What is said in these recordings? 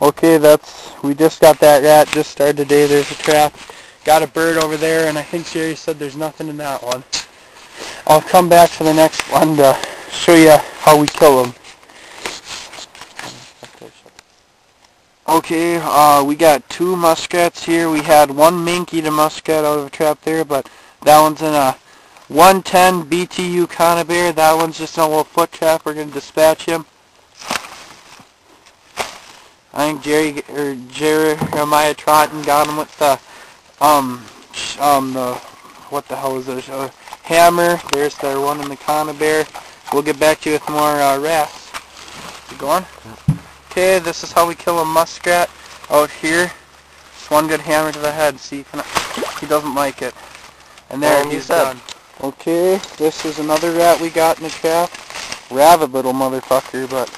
Okay, that's, we just got that rat, just started today, there's a trap. Got a bird over there, and I think Jerry said there's nothing in that one. I'll come back for the next one to show you how we kill them. Okay, uh, we got two muskrats here. We had one mink eat a muskrat out of a trap there, but that one's in a 110 BTU conibear. That one's just in a little foot trap. We're going to dispatch him. I think Jerry or Jeremiah Trotton got him with the um um the what the hell is it? Uh, hammer. There's the one in the conibear. We'll get back to you with more uh, rafts. You going? Okay, this is how we kill a muskrat out here. Just one good hammer to the head. See, he doesn't like it. And there, Oh, he's he's done. Okay, this is another rat we got in the trap. Rabid little motherfucker, but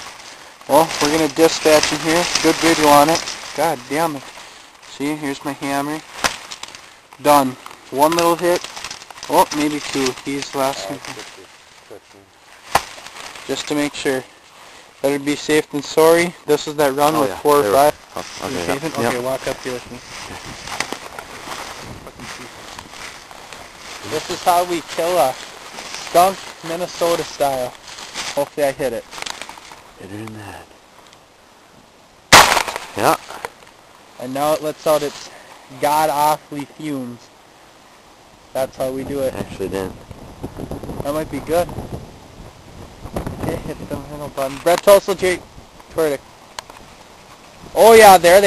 well, we're gonna dispatch him here. Good video on it. God damn it. See, here's my hammer. Done. One little hit. Oh, maybe two. He's last one. Just to make sure. Better be safe than sorry. This is that run Oh, with yeah. four or There. five. Oh, okay, yeah. it? Yep. Walk up here with me. This is how we kill a skunk Minnesota style. Hopefully I hit it. Hit it in the. Yeah. And now it lets out its god-awfully fumes. That's how we do it. Actually didn't. That might be good. Okay, hit the middle button. Brett Tulsa, Jake Twerdick. Oh yeah, there they